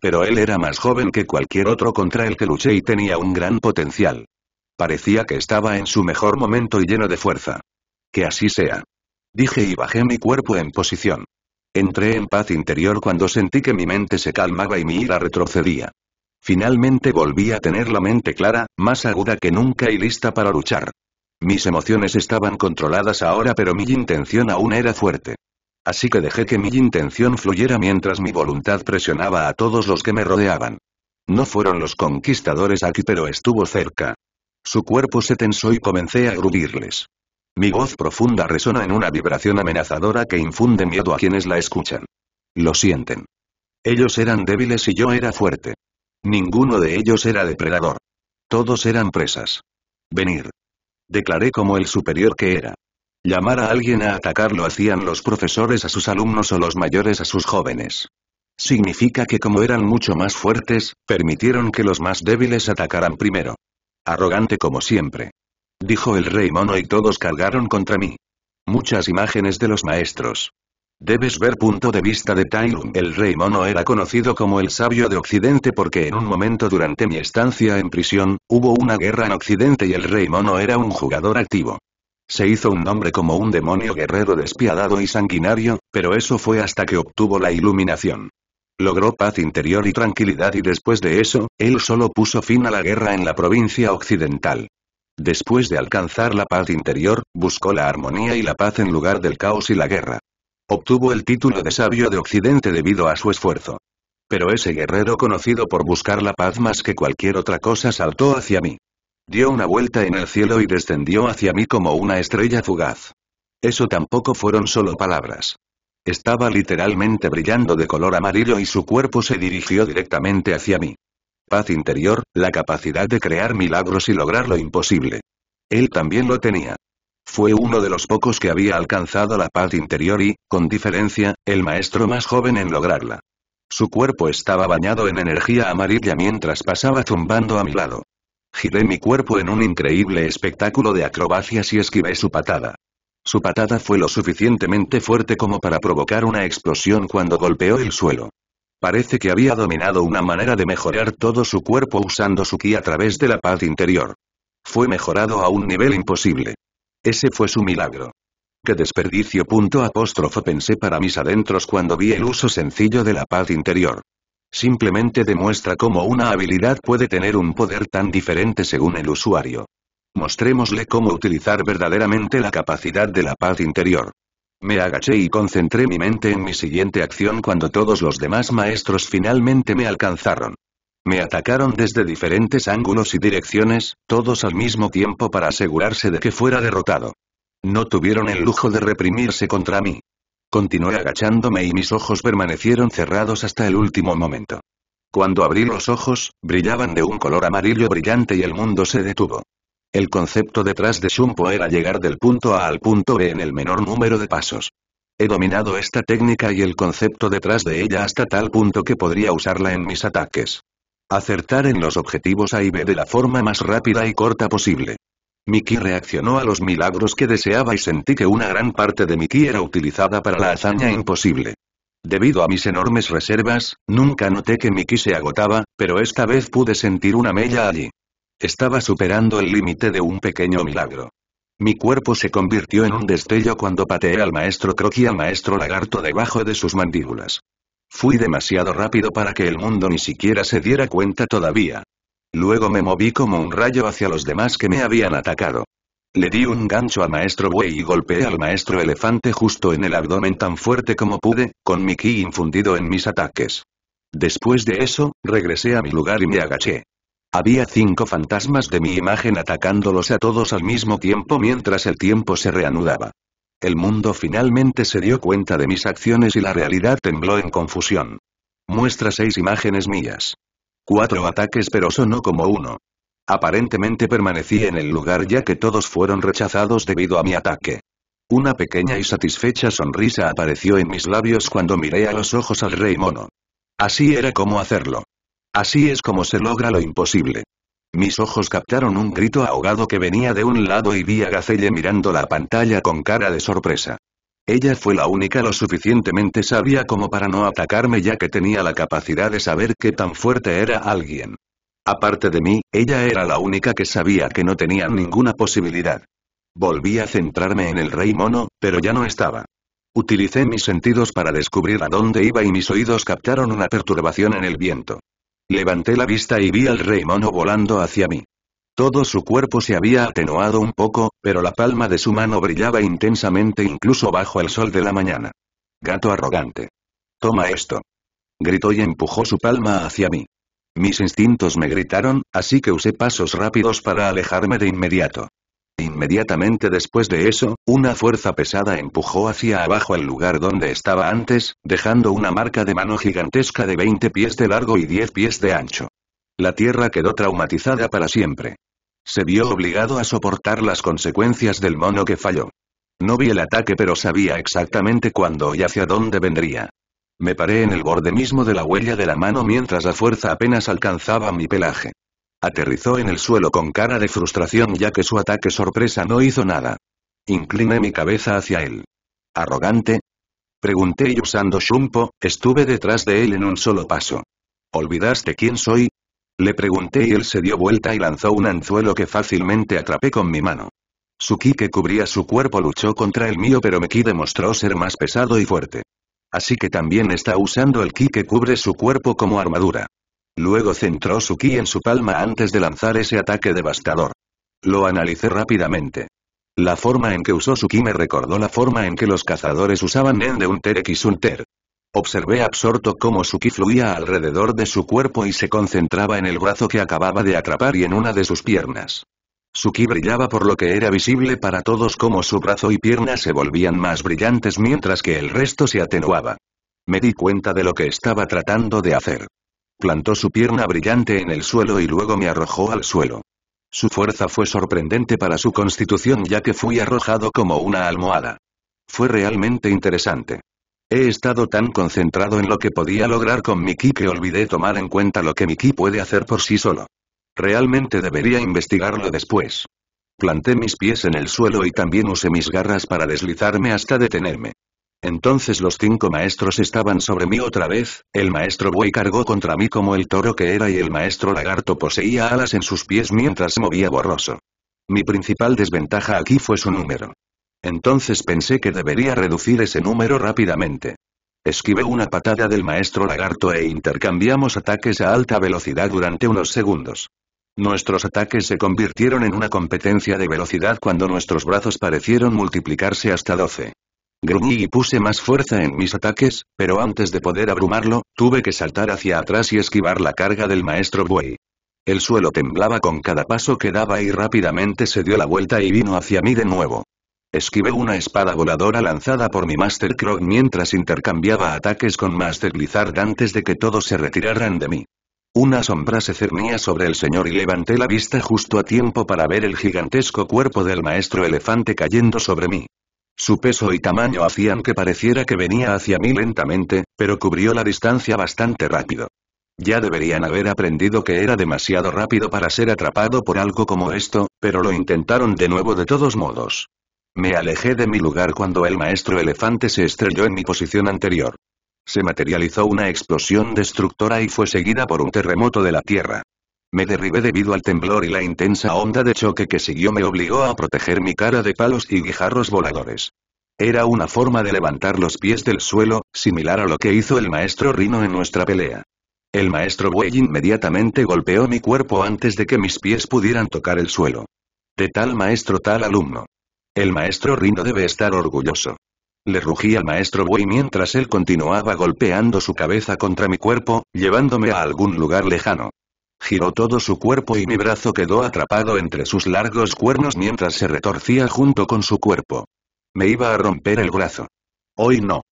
Pero él era más joven que cualquier otro contra el que luché y tenía un gran potencial. Parecía que estaba en su mejor momento y lleno de fuerza. Que así sea. Dije y bajé mi cuerpo en posición. Entré en paz interior cuando sentí que mi mente se calmaba y mi ira retrocedía. Finalmente volví a tener la mente clara, más aguda que nunca y lista para luchar. Mis emociones estaban controladas ahora pero mi intención aún era fuerte. Así que dejé que mi intención fluyera mientras mi voluntad presionaba a todos los que me rodeaban. No fueron los conquistadores aquí pero estuvo cerca. Su cuerpo se tensó y comencé a gruñirles. Mi voz profunda resonó en una vibración amenazadora que infunde miedo a quienes la escuchan. Lo sienten. Ellos eran débiles y yo era fuerte. Ninguno de ellos era depredador. Todos eran presas. Venir. Declaré como el superior que era. Llamar a alguien a atacar lo hacían los profesores a sus alumnos o los mayores a sus jóvenes. Significa que como eran mucho más fuertes, permitieron que los más débiles atacaran primero. Arrogante como siempre. Dijo el rey mono y todos cargaron contra mí. Muchas imágenes de los maestros. Debes ver punto de vista de Tai Lung. El rey mono era conocido como el sabio de Occidente porque en un momento durante mi estancia en prisión, hubo una guerra en Occidente y el rey mono era un jugador activo. Se hizo un nombre como un demonio guerrero despiadado y sanguinario, pero eso fue hasta que obtuvo la iluminación. Logró paz interior y tranquilidad y después de eso, él solo puso fin a la guerra en la provincia occidental. Después de alcanzar la paz interior, buscó la armonía y la paz en lugar del caos y la guerra. Obtuvo el título de sabio de Occidente debido a su esfuerzo. Pero ese guerrero conocido por buscar la paz más que cualquier otra cosa saltó hacia mí. Dio una vuelta en el cielo y descendió hacia mí como una estrella fugaz. Eso tampoco fueron solo palabras. Estaba literalmente brillando de color amarillo y su cuerpo se dirigió directamente hacia mí. Paz interior, la capacidad de crear milagros y lograr lo imposible. Él también lo tenía. Fue uno de los pocos que había alcanzado la paz interior y, con diferencia, el maestro más joven en lograrla. Su cuerpo estaba bañado en energía amarilla mientras pasaba zumbando a mi lado. Giré mi cuerpo en un increíble espectáculo de acrobacias y esquivé su patada. Su patada fue lo suficientemente fuerte como para provocar una explosión cuando golpeó el suelo. Parece que había dominado una manera de mejorar todo su cuerpo usando su ki a través de la paz interior. Fue mejorado a un nivel imposible. Ese fue su milagro. Qué desperdicio pensé para mis adentros cuando vi el uso sencillo de la paz interior. Simplemente demuestra cómo una habilidad puede tener un poder tan diferente según el usuario. Mostrémosle cómo utilizar verdaderamente la capacidad de la paz interior. Me agaché y concentré mi mente en mi siguiente acción cuando todos los demás maestros finalmente me alcanzaron. Me atacaron desde diferentes ángulos y direcciones, todos al mismo tiempo para asegurarse de que fuera derrotado. No tuvieron el lujo de reprimirse contra mí. Continué agachándome y mis ojos permanecieron cerrados hasta el último momento. Cuando abrí los ojos, brillaban de un color amarillo brillante y el mundo se detuvo. El concepto detrás de Shumpo era llegar del punto A al punto B en el menor número de pasos. He dominado esta técnica y el concepto detrás de ella hasta tal punto que podría usarla en mis ataques. Acertar en los objetivos A y B de la forma más rápida y corta posible. Mi ki reaccionó a los milagros que deseaba y sentí que una gran parte de mi ki era utilizada para la hazaña imposible. Debido a mis enormes reservas, nunca noté que mi ki se agotaba, pero esta vez pude sentir una mella allí. Estaba superando el límite de un pequeño milagro. Mi cuerpo se convirtió en un destello cuando pateé al maestro Croc y al maestro lagarto debajo de sus mandíbulas. Fui demasiado rápido para que el mundo ni siquiera se diera cuenta todavía. Luego me moví como un rayo hacia los demás que me habían atacado. Le di un gancho al maestro buey y golpeé al maestro elefante justo en el abdomen tan fuerte como pude, con mi ki infundido en mis ataques. Después de eso, regresé a mi lugar y me agaché. Había cinco fantasmas de mi imagen atacándolos a todos al mismo tiempo mientras el tiempo se reanudaba. El mundo finalmente se dio cuenta de mis acciones y la realidad tembló en confusión. Muestra seis imágenes mías. Cuatro ataques pero sonó como uno. Aparentemente permanecí en el lugar ya que todos fueron rechazados debido a mi ataque. Una pequeña y satisfecha sonrisa apareció en mis labios cuando miré a los ojos al rey mono. Así era como hacerlo. Así es como se logra lo imposible. Mis ojos captaron un grito ahogado que venía de un lado y vi a Gacelle mirando la pantalla con cara de sorpresa. Ella fue la única lo suficientemente sabia como para no atacarme ya que tenía la capacidad de saber qué tan fuerte era alguien. Aparte de mí, ella era la única que sabía que no tenía ninguna posibilidad. Volví a centrarme en el rey mono, pero ya no estaba. Utilicé mis sentidos para descubrir a dónde iba y mis oídos captaron una perturbación en el viento. Levanté la vista y vi al rey mono volando hacia mí. Todo su cuerpo se había atenuado un poco, pero la palma de su mano brillaba intensamente incluso bajo el sol de la mañana. Gato arrogante. Toma esto. Gritó y empujó su palma hacia mí. Mis instintos me gritaron, así que usé pasos rápidos para alejarme de inmediato. Inmediatamente después de eso, una fuerza pesada empujó hacia abajo el lugar donde estaba antes, dejando una marca de mano gigantesca de 20 pies de largo y 10 pies de ancho. La tierra quedó traumatizada para siempre. Se vio obligado a soportar las consecuencias del mono que falló. No vi el ataque pero sabía exactamente cuándo y hacia dónde vendría. Me paré en el borde mismo de la huella de la mano mientras la fuerza apenas alcanzaba mi pelaje. Aterrizó en el suelo con cara de frustración ya que su ataque sorpresa no hizo nada. Incliné mi cabeza hacia él. ¿Arrogante? Pregunté y usando Shumpo, estuve detrás de él en un solo paso. ¿Olvidaste quién soy? Le pregunté y él se dio vuelta y lanzó un anzuelo que fácilmente atrapé con mi mano. Su ki que cubría su cuerpo luchó contra el mío pero mi ki demostró ser más pesado y fuerte. Así que también está usando el ki que cubre su cuerpo como armadura. Luego centró su ki en su palma antes de lanzar ese ataque devastador. Lo analicé rápidamente. La forma en que usó su ki me recordó la forma en que los cazadores usaban Nen de Unter X Unter. Observé absorto cómo su ki fluía alrededor de su cuerpo y se concentraba en el brazo que acababa de atrapar y en una de sus piernas. Su ki brillaba por lo que era visible para todos como su brazo y pierna se volvían más brillantes mientras que el resto se atenuaba. Me di cuenta de lo que estaba tratando de hacer. Plantó su pierna brillante en el suelo y luego me arrojó al suelo. Su fuerza fue sorprendente para su constitución ya que fui arrojado como una almohada. Fue realmente interesante. He estado tan concentrado en lo que podía lograr con mi ki que olvidé tomar en cuenta lo que mi ki puede hacer por sí solo. Realmente debería investigarlo después. Planté mis pies en el suelo y también usé mis garras para deslizarme hasta detenerme. Entonces los cinco maestros estaban sobre mí otra vez, el maestro buey cargó contra mí como el toro que era y el maestro lagarto poseía alas en sus pies mientras movía borroso. Mi principal desventaja aquí fue su número. Entonces pensé que debería reducir ese número rápidamente. Esquivé una patada del maestro lagarto e intercambiamos ataques a alta velocidad durante unos segundos. Nuestros ataques se convirtieron en una competencia de velocidad cuando nuestros brazos parecieron multiplicarse hasta 12. Gruñí y puse más fuerza en mis ataques, pero antes de poder abrumarlo, tuve que saltar hacia atrás y esquivar la carga del maestro buey. El suelo temblaba con cada paso que daba y rápidamente se dio la vuelta y vino hacia mí de nuevo. Esquivé una espada voladora lanzada por mi Master Krog mientras intercambiaba ataques con Master Blizzard antes de que todos se retiraran de mí. Una sombra se cernía sobre el señor y levanté la vista justo a tiempo para ver el gigantesco cuerpo del maestro elefante cayendo sobre mí. Su peso y tamaño hacían que pareciera que venía hacia mí lentamente, pero cubrió la distancia bastante rápido. Ya deberían haber aprendido que era demasiado rápido para ser atrapado por algo como esto, pero lo intentaron de nuevo de todos modos. Me alejé de mi lugar cuando el maestro elefante se estrelló en mi posición anterior. Se materializó una explosión destructora y fue seguida por un terremoto de la tierra. Me derribé debido al temblor y la intensa onda de choque que siguió me obligó a proteger mi cara de palos y guijarros voladores. Era una forma de levantar los pies del suelo, similar a lo que hizo el maestro Rino en nuestra pelea. El maestro Wei inmediatamente golpeó mi cuerpo antes de que mis pies pudieran tocar el suelo. De tal maestro tal alumno. El maestro Rino debe estar orgulloso. Le rugí al maestro Wei mientras él continuaba golpeando su cabeza contra mi cuerpo, llevándome a algún lugar lejano. Giró todo su cuerpo y mi brazo quedó atrapado entre sus largos cuernos mientras se retorcía junto con su cuerpo. Me iba a romper el brazo. Hoy no.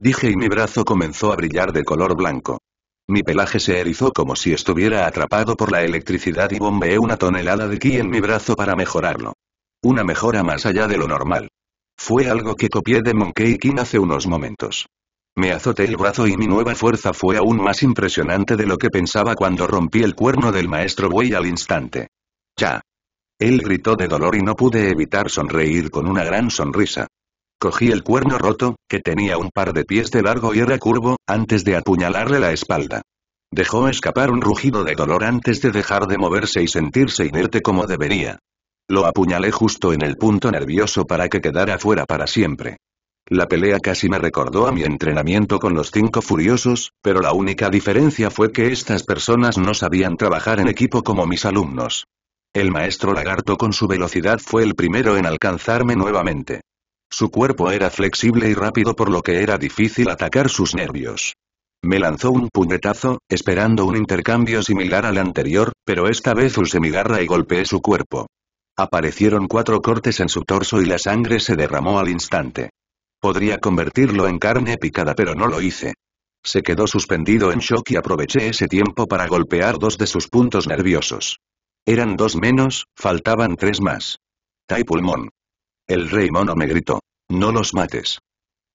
Dije y mi brazo comenzó a brillar de color blanco. Mi pelaje se erizó como si estuviera atrapado por la electricidad y bombeé una tonelada de ki en mi brazo para mejorarlo. Una mejora más allá de lo normal. Fue algo que copié de Monkey King hace unos momentos. Me azoté el brazo y mi nueva fuerza fue aún más impresionante de lo que pensaba cuando rompí el cuerno del maestro Wei al instante. Ya. Él gritó de dolor y no pude evitar sonreír con una gran sonrisa. Cogí el cuerno roto, que tenía un par de pies de largo y era curvo, antes de apuñalarle la espalda. Dejó escapar un rugido de dolor antes de dejar de moverse y sentirse inerte como debería. Lo apuñalé justo en el punto nervioso para que quedara fuera para siempre. La pelea casi me recordó a mi entrenamiento con los cinco furiosos, pero la única diferencia fue que estas personas no sabían trabajar en equipo como mis alumnos. El maestro lagarto con su velocidad fue el primero en alcanzarme nuevamente. Su cuerpo era flexible y rápido por lo que era difícil atacar sus nervios. Me lanzó un puñetazo, esperando un intercambio similar al anterior, pero esta vez usé mi garra y golpeé su cuerpo. Aparecieron cuatro cortes en su torso y la sangre se derramó al instante. Podría convertirlo en carne picada pero no lo hice. Se quedó suspendido en shock y aproveché ese tiempo para golpear dos de sus puntos nerviosos. Eran dos menos, faltaban tres más. Tai pulmón. El rey mono me gritó. No los mates.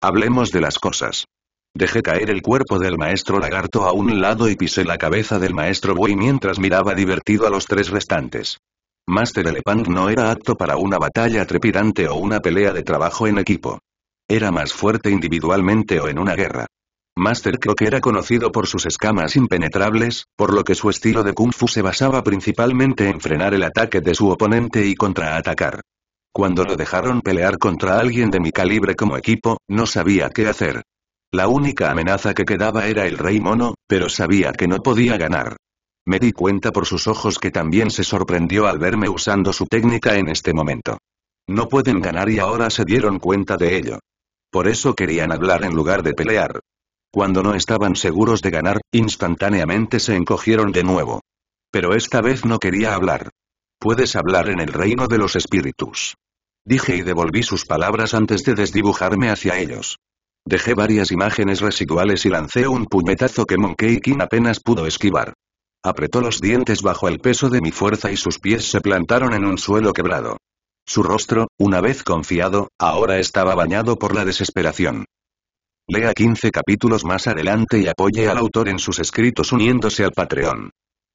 Hablemos de las cosas. Dejé caer el cuerpo del maestro lagarto a un lado y pisé la cabeza del maestro buey mientras miraba divertido a los tres restantes. Master Elephant no era apto para una batalla trepidante o una pelea de trabajo en equipo. Era más fuerte individualmente o en una guerra. Master Croc era conocido por sus escamas impenetrables, por lo que su estilo de kung fu se basaba principalmente en frenar el ataque de su oponente y contraatacar. Cuando lo dejaron pelear contra alguien de mi calibre como equipo, no sabía qué hacer. La única amenaza que quedaba era el rey mono, pero sabía que no podía ganar. Me di cuenta por sus ojos que también se sorprendió al verme usando su técnica en este momento. No pueden ganar y ahora se dieron cuenta de ello. Por eso querían hablar en lugar de pelear. Cuando no estaban seguros de ganar, instantáneamente se encogieron de nuevo. Pero esta vez no quería hablar. Puedes hablar en el reino de los espíritus. Dije y devolví sus palabras antes de desdibujarme hacia ellos. Dejé varias imágenes residuales y lancé un puñetazo que Monkey King apenas pudo esquivar. Apretó los dientes bajo el peso de mi fuerza y sus pies se plantaron en un suelo quebrado. Su rostro, una vez confiado, ahora estaba bañado por la desesperación. Lea 15 capítulos más adelante y apoye al autor en sus escritos uniéndose al Patreon.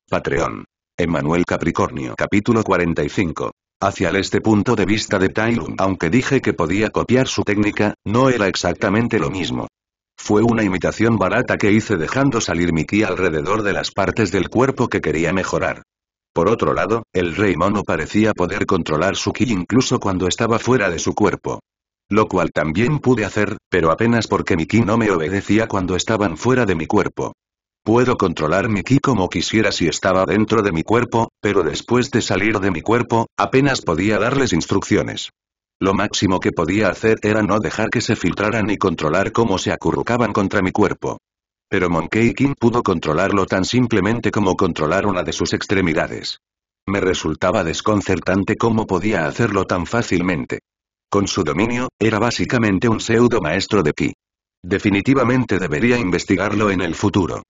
Patreon. Emanuel Capricornio capítulo 45. Hacia el este punto de vista de Tailun aunque dije que podía copiar su técnica, no era exactamente lo mismo. Fue una imitación barata que hice dejando salir mi ki alrededor de las partes del cuerpo que quería mejorar. Por otro lado, el rey mono parecía poder controlar su ki incluso cuando estaba fuera de su cuerpo. Lo cual también pude hacer, pero apenas porque mi ki no me obedecía cuando estaban fuera de mi cuerpo. Puedo controlar mi ki como quisiera si estaba dentro de mi cuerpo, pero después de salir de mi cuerpo, apenas podía darles instrucciones. Lo máximo que podía hacer era no dejar que se filtraran y controlar cómo se acurrucaban contra mi cuerpo. Pero Monkey King pudo controlarlo tan simplemente como controlar una de sus extremidades. Me resultaba desconcertante cómo podía hacerlo tan fácilmente. Con su dominio, era básicamente un pseudo maestro de Ki. Definitivamente debería investigarlo en el futuro.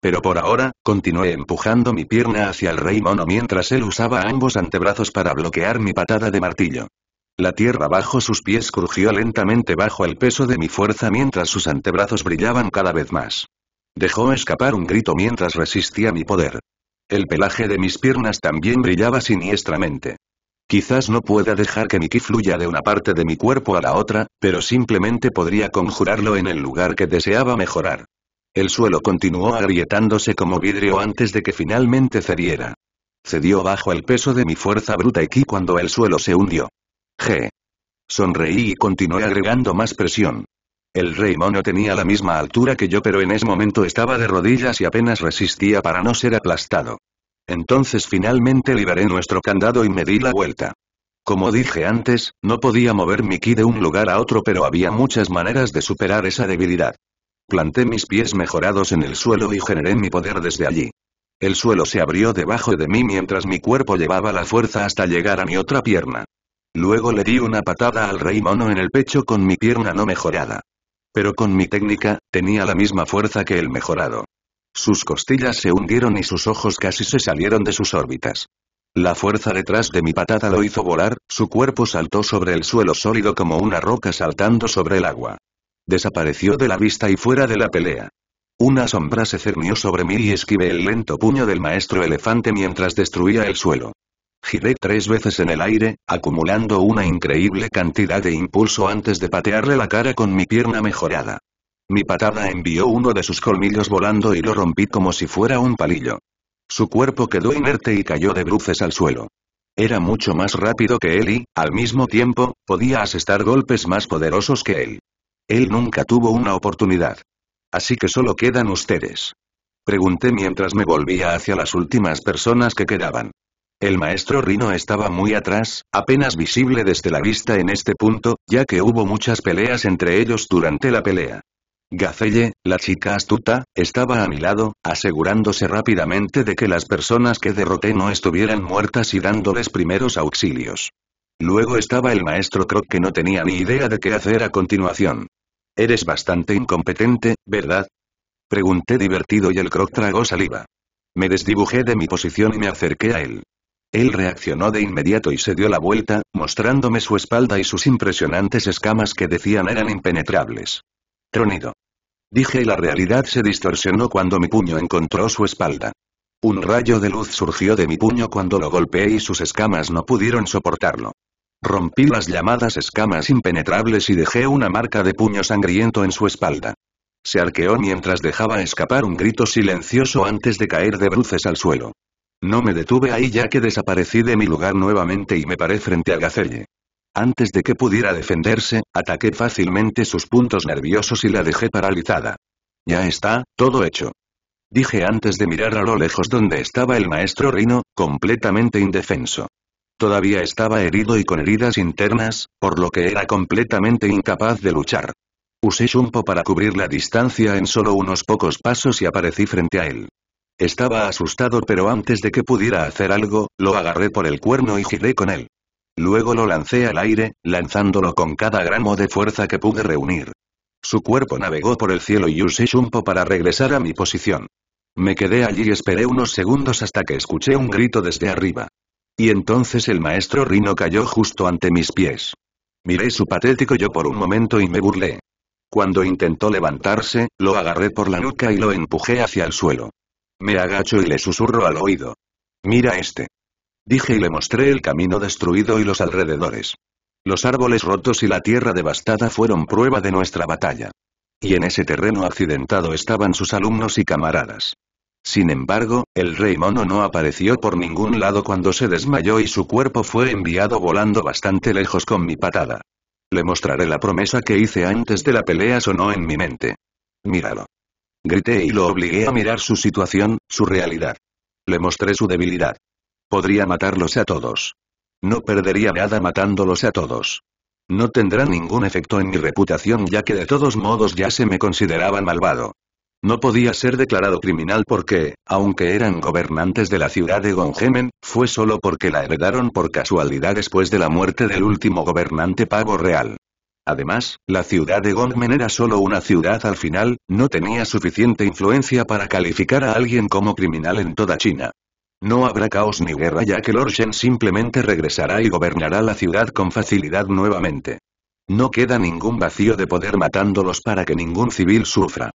Pero por ahora, continué empujando mi pierna hacia el rey mono mientras él usaba ambos antebrazos para bloquear mi patada de martillo. La tierra bajo sus pies crujió lentamente bajo el peso de mi fuerza mientras sus antebrazos brillaban cada vez más. Dejó escapar un grito mientras resistía mi poder. El pelaje de mis piernas también brillaba siniestramente. Quizás no pueda dejar que mi ki fluya de una parte de mi cuerpo a la otra, pero simplemente podría conjurarlo en el lugar que deseaba mejorar. El suelo continuó agrietándose como vidrio antes de que finalmente cediera. Cedió bajo el peso de mi fuerza bruta y ki cuando el suelo se hundió. Sonreí y continué agregando más presión. El rey mono tenía la misma altura que yo pero en ese momento estaba de rodillas y apenas resistía para no ser aplastado. Entonces finalmente liberé nuestro candado y me di la vuelta. Como dije antes, no podía mover mi ki de un lugar a otro pero había muchas maneras de superar esa debilidad. Planté mis pies mejorados en el suelo y generé mi poder desde allí. El suelo se abrió debajo de mí mientras mi cuerpo llevaba la fuerza hasta llegar a mi otra pierna. Luego le di una patada al rey mono en el pecho con mi pierna no mejorada. Pero con mi técnica, tenía la misma fuerza que el mejorado. Sus costillas se hundieron y sus ojos casi se salieron de sus órbitas. La fuerza detrás de mi patada lo hizo volar, su cuerpo saltó sobre el suelo sólido como una roca saltando sobre el agua. Desapareció de la vista y fuera de la pelea. Una sombra se cernió sobre mí y esquivé el lento puño del maestro elefante mientras destruía el suelo. Giré tres veces en el aire, acumulando una increíble cantidad de impulso antes de patearle la cara con mi pierna mejorada. Mi patada envió uno de sus colmillos volando y lo rompí como si fuera un palillo. Su cuerpo quedó inerte y cayó de bruces al suelo. Era mucho más rápido que él y, al mismo tiempo, podía asestar golpes más poderosos que él. Él nunca tuvo una oportunidad. Así que solo quedan ustedes. Pregunté mientras me volvía hacia las últimas personas que quedaban. El maestro Rino estaba muy atrás, apenas visible desde la vista en este punto, ya que hubo muchas peleas entre ellos durante la pelea. Gacelle, la chica astuta, estaba a mi lado, asegurándose rápidamente de que las personas que derroté no estuvieran muertas y dándoles primeros auxilios. Luego estaba el maestro Croc que no tenía ni idea de qué hacer a continuación. Eres bastante incompetente, ¿verdad? Pregunté divertido y el Croc tragó saliva. Me desdibujé de mi posición y me acerqué a él. Él reaccionó de inmediato y se dio la vuelta, mostrándome su espalda y sus impresionantes escamas que decían eran impenetrables. Tronido. Dije y la realidad se distorsionó cuando mi puño encontró su espalda. Un rayo de luz surgió de mi puño cuando lo golpeé y sus escamas no pudieron soportarlo. Rompí las llamadas escamas impenetrables y dejé una marca de puño sangriento en su espalda. Se arqueó mientras dejaba escapar un grito silencioso antes de caer de bruces al suelo. No me detuve ahí ya que desaparecí de mi lugar nuevamente y me paré frente a Gacelle. Antes de que pudiera defenderse, ataqué fácilmente sus puntos nerviosos y la dejé paralizada. Ya está, todo hecho. Dije antes de mirar a lo lejos donde estaba el maestro Rino, completamente indefenso. Todavía estaba herido y con heridas internas, por lo que era completamente incapaz de luchar. Usé Shumpo para cubrir la distancia en solo unos pocos pasos y aparecí frente a él. Estaba asustado pero antes de que pudiera hacer algo, lo agarré por el cuerno y giré con él. Luego lo lancé al aire, lanzándolo con cada gramo de fuerza que pude reunir. Su cuerpo navegó por el cielo y usé Shumpo para regresar a mi posición. Me quedé allí y esperé unos segundos hasta que escuché un grito desde arriba. Y entonces el maestro Rino cayó justo ante mis pies. Miré su patético yo por un momento y me burlé. Cuando intentó levantarse, lo agarré por la nuca y lo empujé hacia el suelo. Me agacho y le susurro al oído. Mira este. Dije y le mostré el camino destruido y los alrededores. Los árboles rotos y la tierra devastada fueron prueba de nuestra batalla. Y en ese terreno accidentado estaban sus alumnos y camaradas. Sin embargo, el rey mono no apareció por ningún lado cuando se desmayó y su cuerpo fue enviado volando bastante lejos con mi patada. Le mostraré la promesa que hice antes de la pelea sonó en mi mente. Míralo. Grité y lo obligué a mirar su situación, su realidad. Le mostré su debilidad. Podría matarlos a todos. No perdería nada matándolos a todos. No tendrá ningún efecto en mi reputación ya que de todos modos ya se me consideraba malvado. No podía ser declarado criminal porque, aunque eran gobernantes de la ciudad de Gongemen, fue solo porque la heredaron por casualidad después de la muerte del último gobernante pavo real. Además, la ciudad de Gongmen era solo una ciudad al final, no tenía suficiente influencia para calificar a alguien como criminal en toda China. No habrá caos ni guerra ya que Lord Shen simplemente regresará y gobernará la ciudad con facilidad nuevamente. No queda ningún vacío de poder matándolos para que ningún civil sufra.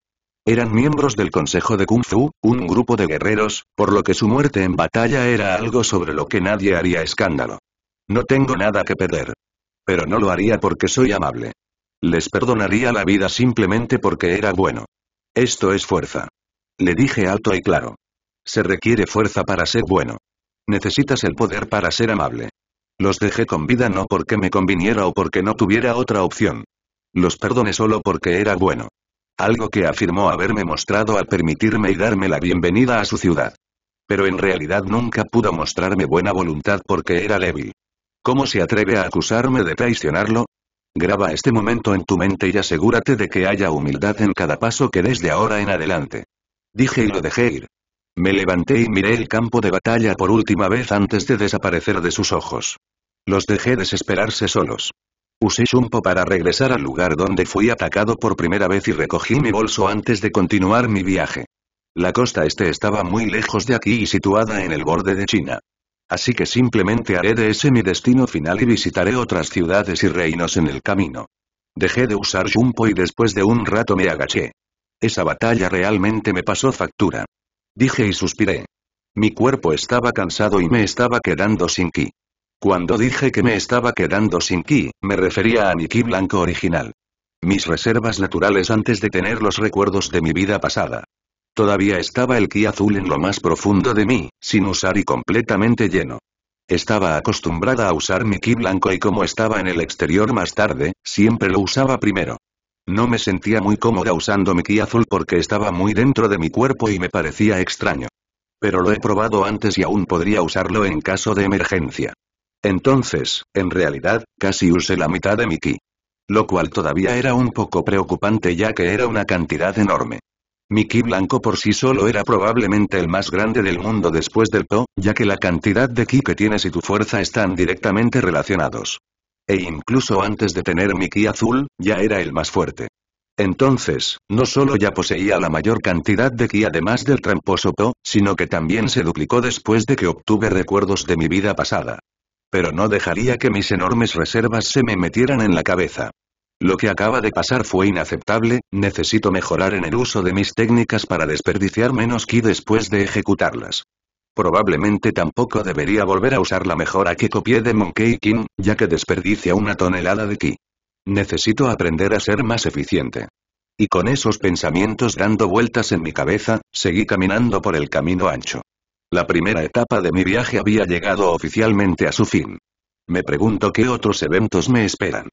Eran miembros del Consejo de Kung Fu, un grupo de guerreros, por lo que su muerte en batalla era algo sobre lo que nadie haría escándalo. No tengo nada que perder. Pero no lo haría porque soy amable. Les perdonaría la vida simplemente porque era bueno. Esto es fuerza. Le dije alto y claro. Se requiere fuerza para ser bueno. Necesitas el poder para ser amable. Los dejé con vida no porque me conviniera o porque no tuviera otra opción. Los perdoné solo porque era bueno. Algo que afirmó haberme mostrado al permitirme y darme la bienvenida a su ciudad. Pero en realidad nunca pudo mostrarme buena voluntad porque era débil. ¿Cómo se atreve a acusarme de traicionarlo? Graba este momento en tu mente y asegúrate de que haya humildad en cada paso que des de ahora en adelante. Dije y lo dejé ir. Me levanté y miré el campo de batalla por última vez antes de desaparecer de sus ojos. Los dejé desesperarse solos. Usé Shumpo para regresar al lugar donde fui atacado por primera vez y recogí mi bolso antes de continuar mi viaje. La costa este estaba muy lejos de aquí y situada en el borde de China. Así que simplemente haré de ese mi destino final y visitaré otras ciudades y reinos en el camino. Dejé de usar Shumpo y después de un rato me agaché. Esa batalla realmente me pasó factura. Dije y suspiré. Mi cuerpo estaba cansado y me estaba quedando sin ki. Cuando dije que me estaba quedando sin ki, me refería a mi ki blanco original. Mis reservas naturales antes de tener los recuerdos de mi vida pasada. Todavía estaba el ki azul en lo más profundo de mí, sin usar y completamente lleno. Estaba acostumbrada a usar mi ki blanco y como estaba en el exterior más tarde, siempre lo usaba primero. No me sentía muy cómoda usando mi ki azul porque estaba muy dentro de mi cuerpo y me parecía extraño. Pero lo he probado antes y aún podría usarlo en caso de emergencia. Entonces, en realidad, casi usé la mitad de mi ki. Lo cual todavía era un poco preocupante ya que era una cantidad enorme. Mi ki blanco por sí solo era probablemente el más grande del mundo después del To, ya que la cantidad de ki que tienes y tu fuerza están directamente relacionados. E incluso antes de tener mi ki azul, ya era el más fuerte. Entonces, no solo ya poseía la mayor cantidad de ki además del tramposo Po, sino que también se duplicó después de que obtuve recuerdos de mi vida pasada. Pero no dejaría que mis enormes reservas se me metieran en la cabeza. Lo que acaba de pasar fue inaceptable, necesito mejorar en el uso de mis técnicas para desperdiciar menos ki después de ejecutarlas. Probablemente tampoco debería volver a usar la mejora que copié de Monkey King, ya que desperdicia una tonelada de ki. Necesito aprender a ser más eficiente. Y con esos pensamientos dando vueltas en mi cabeza, seguí caminando por el camino ancho. La primera etapa de mi viaje había llegado oficialmente a su fin. Me pregunto qué otros eventos me esperan.